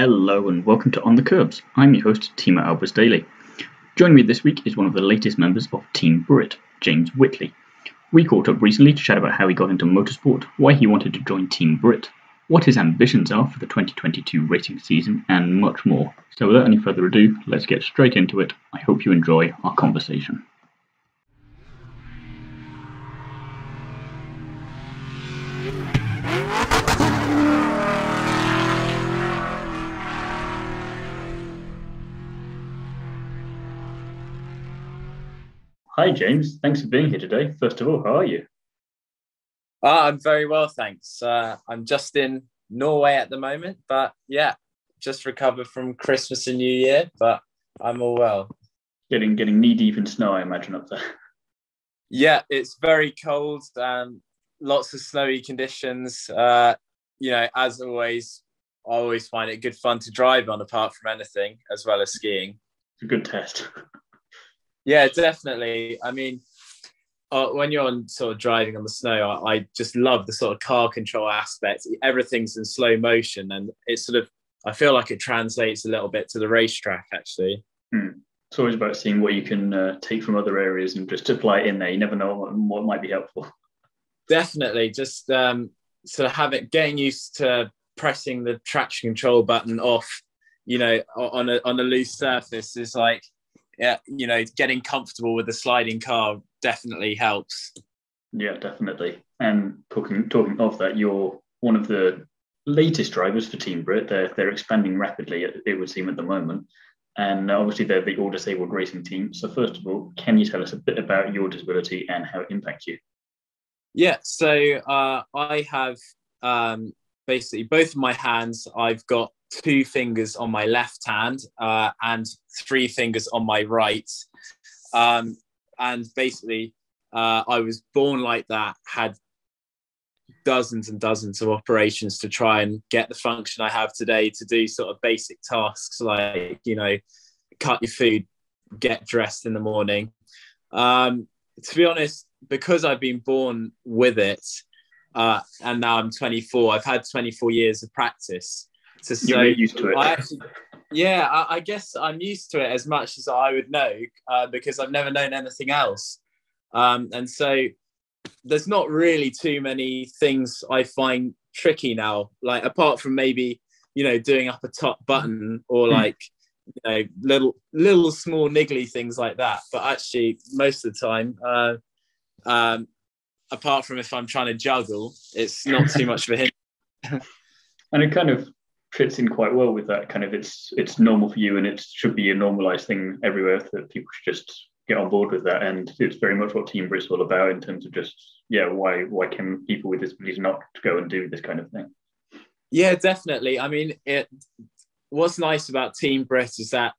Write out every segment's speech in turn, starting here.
Hello and welcome to On the Kerbs. I'm your host, Timo Albers Daly. Joining me this week is one of the latest members of Team Brit, James Whitley. We caught up recently to chat about how he got into motorsport, why he wanted to join Team Brit, what his ambitions are for the 2022 racing season, and much more. So, without any further ado, let's get straight into it. I hope you enjoy our conversation. Hi, James. Thanks for being here today. First of all, how are you? Uh, I'm very well, thanks. Uh, I'm just in Norway at the moment, but yeah, just recovered from Christmas and New Year, but I'm all well. Getting getting knee deep in snow, I imagine up there. Yeah, it's very cold and lots of snowy conditions. Uh, you know, as always, I always find it good fun to drive on, apart from anything, as well as skiing. It's a good test. Yeah, definitely. I mean, uh, when you're on sort of driving on the snow, I, I, just love the sort of car control aspect. Everything's in slow motion, and it's sort of I feel like it translates a little bit to the racetrack actually. Hmm. It's always about seeing what you can uh, take from other areas and just apply it in there. You never know what, what might be helpful. Definitely, just um, sort of having getting used to pressing the traction control button off, you know, on a on a loose surface is like yeah, you know, getting comfortable with the sliding car definitely helps. Yeah, definitely. And talking talking of that, you're one of the latest drivers for Team Brit. They're they're expanding rapidly. It would seem at the moment, and obviously they're the all disabled racing team. So first of all, can you tell us a bit about your disability and how it impacts you? Yeah, so uh, I have um, basically both of my hands. I've got two fingers on my left hand uh, and three fingers on my right. Um, and basically, uh, I was born like that, had dozens and dozens of operations to try and get the function I have today to do sort of basic tasks like, you know, cut your food, get dressed in the morning. Um, to be honest, because I've been born with it, uh, and now I'm 24, I've had 24 years of practice. So, so You're used to it. I actually, yeah, I, I, guess I'm used to it as much as I would know uh, because I've never known anything else. Um, and so there's not really too many things I find tricky now, like apart from maybe, you know, doing up a top button or hmm. like, you know, little, little small niggly things like that. But actually, most of the time, uh, um, apart from if I'm trying to juggle, it's not too much of a hint. and it kind of fits in quite well with that kind of it's it's normal for you and it should be a normalized thing everywhere that people should just get on board with that. And it's very much what team Brit's all about in terms of just yeah why why can people with disabilities not go and do this kind of thing? Yeah definitely. I mean it what's nice about team brit is that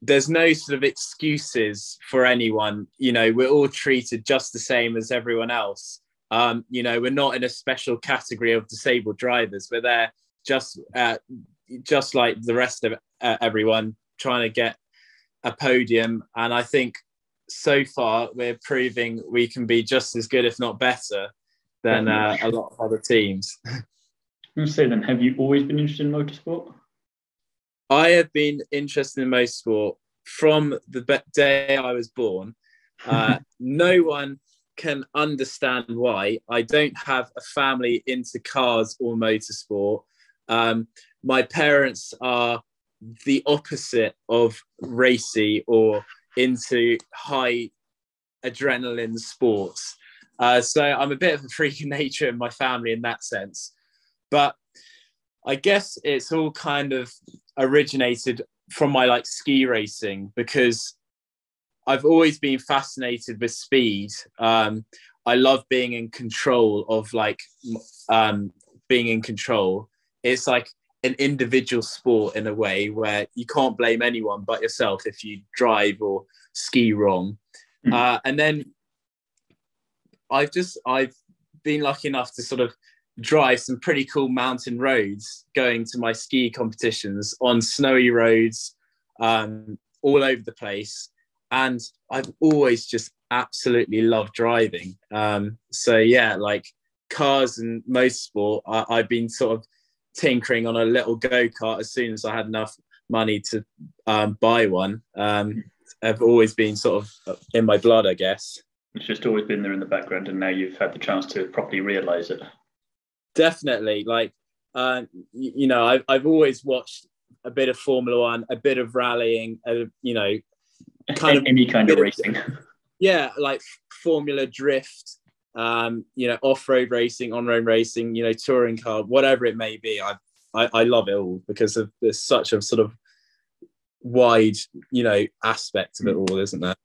there's no sort of excuses for anyone. You know we're all treated just the same as everyone else. Um, you know we're not in a special category of disabled drivers. We're there just uh, just like the rest of uh, everyone trying to get a podium. And I think so far we're proving we can be just as good, if not better, than uh, a lot of other teams. You say then, have you always been interested in motorsport? I have been interested in motorsport from the day I was born. Uh, no one can understand why. I don't have a family into cars or motorsport. Um, my parents are the opposite of racy or into high adrenaline sports. Uh, so I'm a bit of a freak of nature in my family in that sense. But I guess it's all kind of originated from my like ski racing because I've always been fascinated with speed. Um, I love being in control of like um, being in control it's like an individual sport in a way where you can't blame anyone but yourself if you drive or ski wrong. Mm. Uh, and then I've just I've been lucky enough to sort of drive some pretty cool mountain roads going to my ski competitions on snowy roads um, all over the place and i've always just absolutely loved driving um, so yeah like cars and motorsport I, i've been sort of tinkering on a little go kart as soon as I had enough money to um, buy one. Um, have always been sort of in my blood, I guess. It's just always been there in the background, and now you've had the chance to properly realise it. Definitely, like uh, you, you, know, I've I've always watched a bit of Formula One, a bit of rallying, uh, you know, kind of any kind of racing. Of, yeah, like Formula Drift, um, you know, off-road racing, on-road racing, you know, touring car, whatever it may be. I, I, I love it all because of, there's such a sort of wide, you know, aspect of it all, isn't there?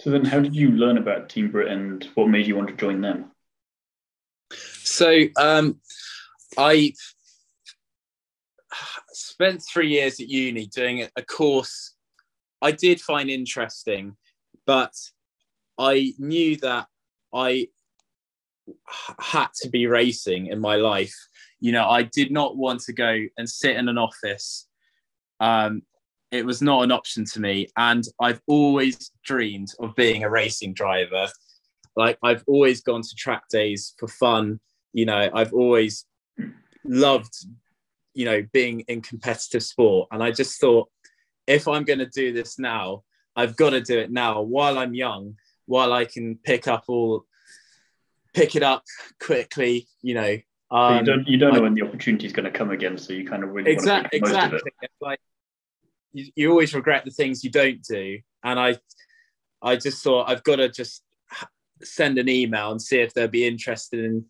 So then, how did you learn about Team Brit and what made you want to join them? So um, I spent three years at uni doing a course I did find interesting, but I knew that I had to be racing in my life. You know, I did not want to go and sit in an office um, it was not an option to me. And I've always dreamed of being a racing driver. Like I've always gone to track days for fun. You know, I've always loved, you know, being in competitive sport. And I just thought, if I'm going to do this now, I've got to do it now while I'm young, while I can pick up all, pick it up quickly. You know, um, you don't you don't know when the opportunity is going to come again, so you kind of really exactly exactly like you, you always regret the things you don't do. And I, I just thought I've got to just send an email and see if they'll be interested in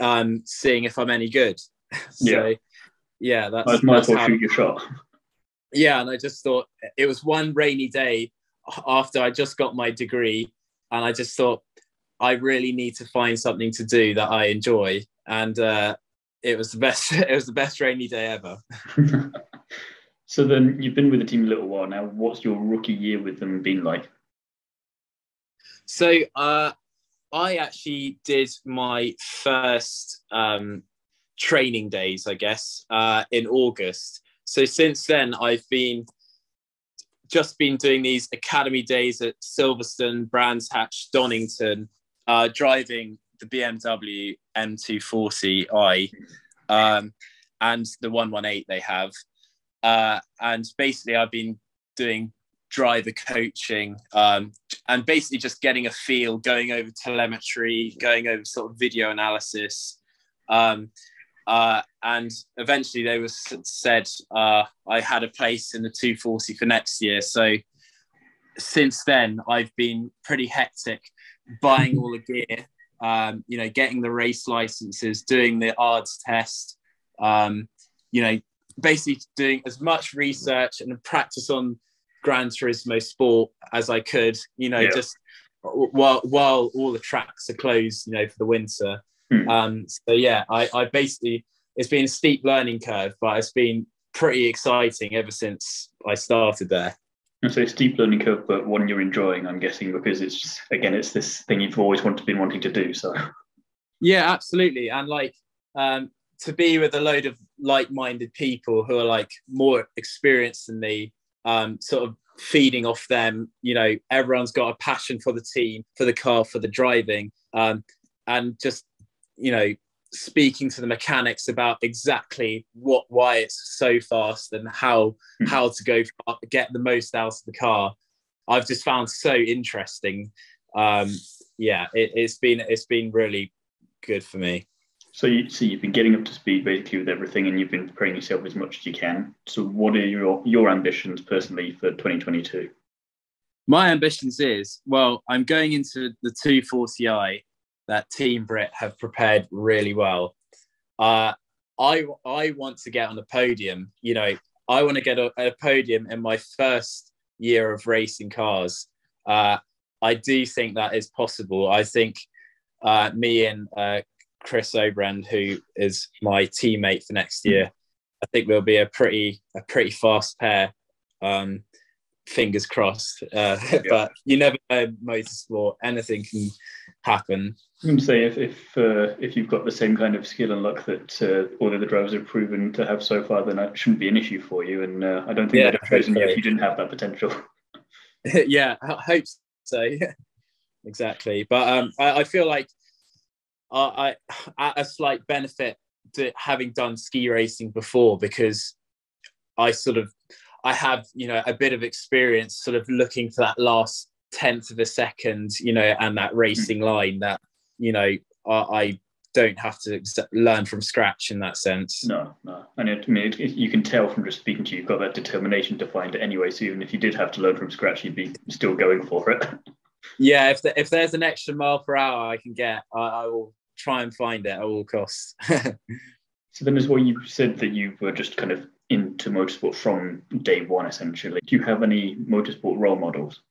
um, seeing if I'm any good. so, yeah, yeah, that's, that's my fault. Shoot your shot. Yeah, and I just thought it was one rainy day after I just got my degree, and I just thought I really need to find something to do that I enjoy, and uh, it was the best. It was the best rainy day ever. So then you've been with the team a little while now. What's your rookie year with them been like? So uh, I actually did my first um, training days, I guess, uh, in August. So since then, I've been just been doing these academy days at Silverstone, Brands Hatch, Donington, uh, driving the BMW M240i um, and the 118 they have. Uh, and basically, I've been doing driver coaching um, and basically just getting a feel, going over telemetry, going over sort of video analysis. Um, uh, and eventually they was said uh, I had a place in the 240 for next year. So since then, I've been pretty hectic buying all the gear, um, you know, getting the race licenses, doing the ARDS test, um, you know, basically doing as much research and practice on Gran Turismo Sport as I could. You know, yeah. just while while all the tracks are closed, you know, for the winter. Hmm. Um, so yeah, I, I basically it's been a steep learning curve, but it's been pretty exciting ever since I started there. And so it's steep learning curve, but one you're enjoying, I'm guessing, because it's just, again, it's this thing you've always wanted been wanting to do. So yeah, absolutely, and like um, to be with a load of like-minded people who are like more experienced than me um, sort of feeding off them you know everyone's got a passion for the team for the car for the driving um, and just you know speaking to the mechanics about exactly what why it's so fast and how hmm. how to go get the most out of the car i've just found so interesting um yeah it, it's been it's been really good for me so you see, you've been getting up to speed basically with everything, and you've been preparing yourself as much as you can. So, what are your your ambitions personally for 2022? My ambitions is well, I'm going into the 240i that Team Brit have prepared really well. Uh, I I want to get on the podium. You know, I want to get a, a podium in my first year of racing cars. Uh, I do think that is possible. I think uh, me and uh, Chris Overend, who is my teammate for next year. I think we'll be a pretty a pretty fast pair. Um, fingers crossed. Uh, yeah. But you never know motorsport; anything can happen. I'm say if if uh, if you've got the same kind of skill and luck that uh, all of the drivers have proven to have so far, then that shouldn't be an issue for you. And uh, I don't think yeah, they'd have chosen you if you didn't have that potential. yeah, I hope so. exactly. But um, I, I feel like I, I, at a slight benefit to having done ski racing before because I sort of I have you know a bit of experience sort of looking for that last tenth of a second you know and that mm-hmm. racing line that you know I, I don't have to learn from scratch in that sense. No, no. And it, I mean, it, it, you can tell from just speaking to you, you've got that determination to find it anyway. So even if you did have to learn from scratch, you'd be still going for it. Yeah, if the, if there's an extra mile per hour I can get, I, I will try and find it at all costs. so then, as well, you said that you were just kind of into motorsport from day one, essentially. Do you have any motorsport role models?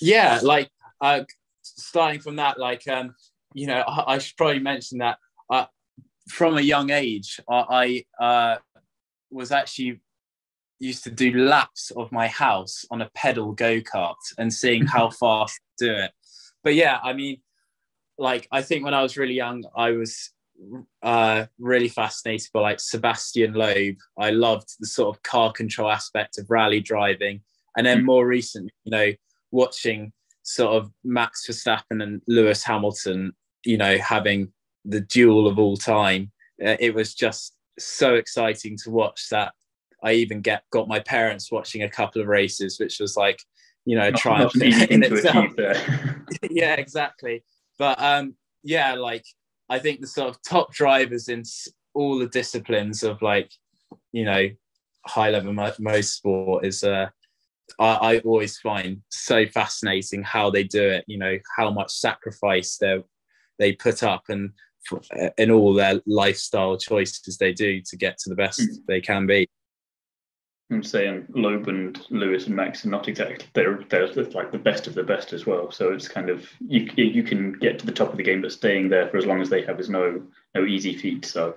Yeah, like uh, starting from that, like um, you know, I, I should probably mention that uh, from a young age, I, I uh, was actually used to do laps of my house on a pedal go kart and seeing how fast do it. But yeah, I mean, like I think when I was really young, I was uh, really fascinated by like Sebastien Loeb. I loved the sort of car control aspect of rally driving, and then mm. more recently, you know, watching sort of Max Verstappen and Lewis Hamilton you know, having the duel of all time. Uh, it was just so exciting to watch that. I even get got my parents watching a couple of races, which was like, you know, a triumph in, in itself. yeah, exactly. But um, yeah, like I think the sort of top drivers in all the disciplines of like, you know, high level most sport is uh, I, I always find so fascinating how they do it. You know, how much sacrifice they're they put up and in all their lifestyle choices they do to get to the best mm. they can be. I'm saying Loeb and Lewis and Max are not exactly they're they're like the best of the best as well. So it's kind of you you can get to the top of the game, but staying there for as long as they have is no no easy feat. So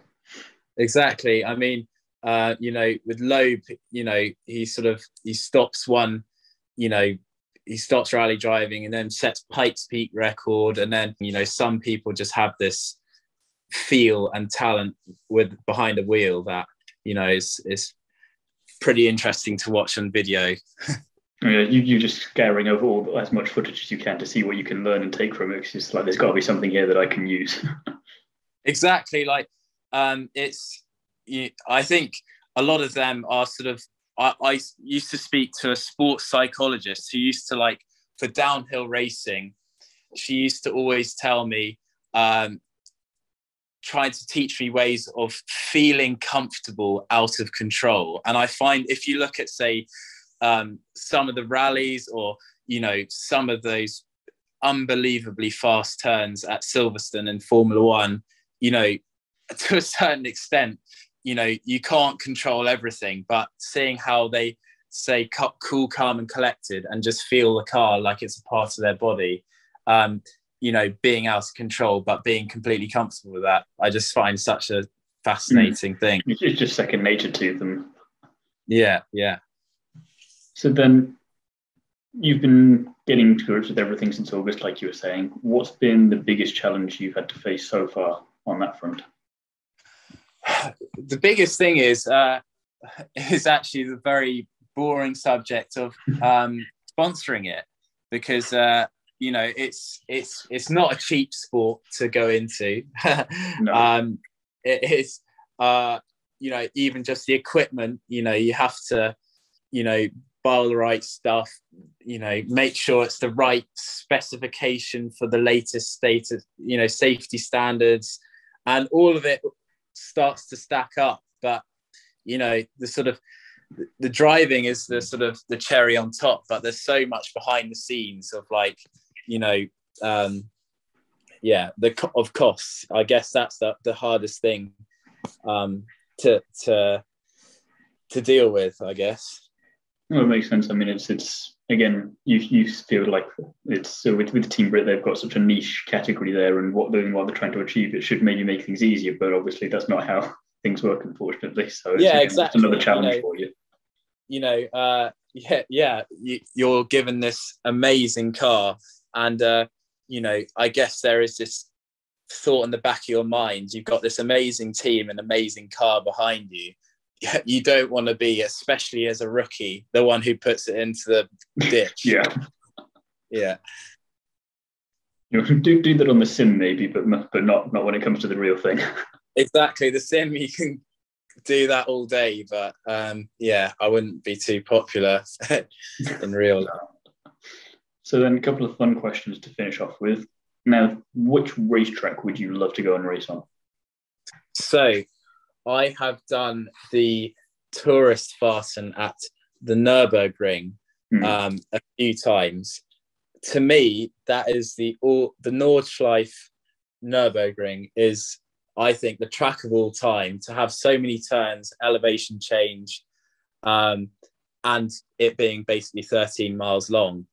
exactly. I mean, uh, you know, with Loeb, you know, he sort of he stops one, you know, he stops rally driving and then sets Pikes Peak record. And then, you know, some people just have this feel and talent with behind a wheel that, you know, is is pretty interesting to watch on video. Yeah, you, you're just scaring over all, as much footage as you can to see what you can learn and take from it. It's just like there's got to be something here that I can use. exactly, like um, it's. You, I think a lot of them are sort of I, I used to speak to a sports psychologist who used to like for downhill racing. She used to always tell me, um, trying to teach me ways of feeling comfortable out of control. And I find if you look at, say, um, some of the rallies or you know some of those unbelievably fast turns at Silverstone in Formula One, you know, to a certain extent, you know you can't control everything but seeing how they say cool calm and collected and just feel the car like it's a part of their body um, you know being out of control but being completely comfortable with that i just find such a fascinating mm. thing. It's just second nature to them. Yeah yeah. So then you've been getting to grips with everything since august like you were saying. What's been the biggest challenge you've had to face so far on that front the biggest thing is uh, is actually the very boring subject of um, sponsoring it because uh, you know it's it's it's not a cheap sport to go into. no. um, it is uh, you know even just the equipment. You know you have to you know buy all the right stuff. You know make sure it's the right specification for the latest state of you know safety standards and all of it starts to stack up. But you know, the sort of the driving is the sort of the cherry on top, but there's so much behind the scenes of like, you know, um, yeah, the of costs. I guess that's the, the hardest thing um, to to to deal with. I guess. Well, it makes sense. I mean, it's it's again, you you feel like it's so with with Team Brit, they've got such a niche category there, and what they're what they're trying to achieve, it should maybe make things easier. But obviously, that's not how things work, unfortunately. So yeah, again, exactly. another challenge you know, for you. You know, uh, yeah, yeah, you, you're given this amazing car, and uh, you know, I guess there is this thought in the back of your mind. You've got this amazing team and amazing car behind you you don't want to be, especially as a rookie, the one who puts it into the ditch. yeah. Yeah. You do do that on the sim maybe, but but not not when it comes to the real thing. exactly the sim. You can do that all day, but um, yeah, I wouldn't be too popular in real life. So then, a couple of fun questions to finish off with. Now, which racetrack would you love to go and race on? So, I have done the Touristenfahrten at the Nurburgring mm. um, a few times. To me, that is the all the Nordschleife Nurburgring is, I think, the track of all time to have so many turns, elevation change, um, and it being basically 13 miles long.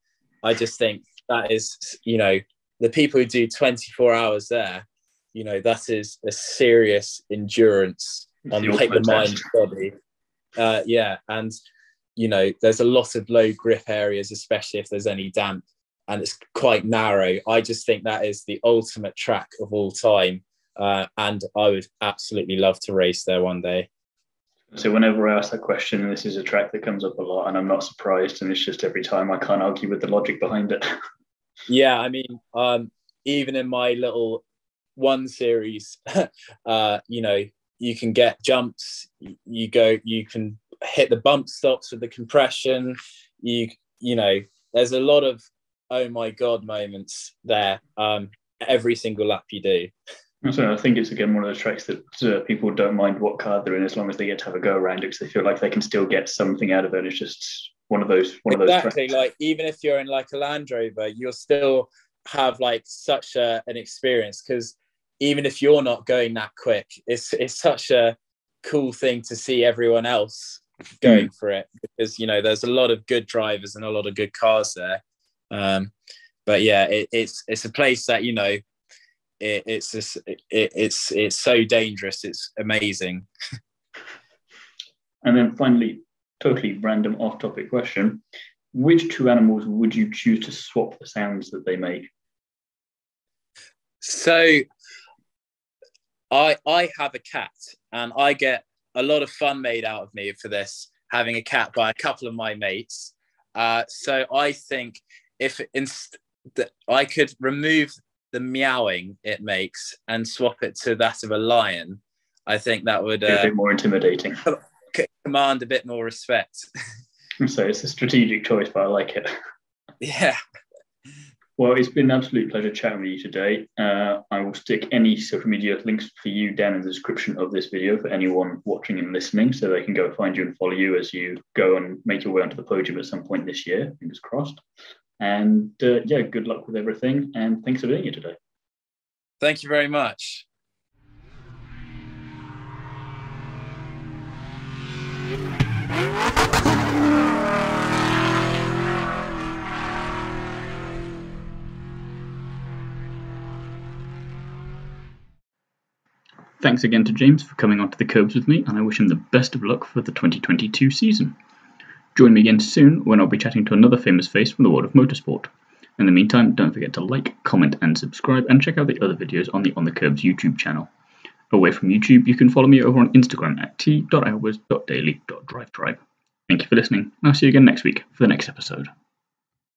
I just think that is, you know, the people who do 24 hours there, you know, that is a serious endurance on the mind body. Uh, yeah, and you know, there's a lot of low grip areas, especially if there's any damp, and it's quite narrow. I just think that is the ultimate track of all time, uh, and I would absolutely love to race there one day. So whenever I ask that question, this is a track that comes up a lot, and I'm not surprised. And it's just every time I can't argue with the logic behind it. yeah, I mean, um, even in my little one series, uh, you know, you can get jumps. You go, you can hit the bump stops with the compression. You you know, there's a lot of oh my god moments there. Um, every single lap you do. So I think it's again one of those tracks that uh, people don't mind what car they're in as long as they get to have a go around it because they feel like they can still get something out of it. It's just one of those one exactly. of those exactly like even if you're in like a Land Rover, you'll still have like such a, an experience because even if you're not going that quick, it's it's such a cool thing to see everyone else going for it because you know there's a lot of good drivers and a lot of good cars there. Um, but yeah, it, it's it's a place that you know it, it's just, it, it's it's so dangerous. It's amazing. and then finally, totally random off-topic question: Which two animals would you choose to swap the sounds that they make? So I I have a cat and I get a lot of fun made out of me for this having a cat by a couple of my mates. Uh, so I think if inst- that I could remove the meowing it makes and swap it to that of a lion, I think that would uh, a bit more intimidating. Command a bit more respect. so it's a strategic choice, but I like it. Yeah. Well, it's been an absolute pleasure chatting with you today. Uh, I will stick any social media links for you down in the description of this video for anyone watching and listening so they can go find you and follow you as you go and make your way onto the podium at some point this year, fingers crossed. And uh, yeah, good luck with everything. And thanks for being here today. Thank you very much. Thanks again to James for coming onto the curbs with me, and I wish him the best of luck for the 2022 season. Join me again soon when I'll be chatting to another famous face from the world of motorsport. In the meantime, don't forget to like, comment, and subscribe, and check out the other videos on the On the Kerbs YouTube channel. Away from YouTube, you can follow me over on Instagram at t.albers.daly.drivetribe. Thank you for listening, and I'll see you again next week for the next episode.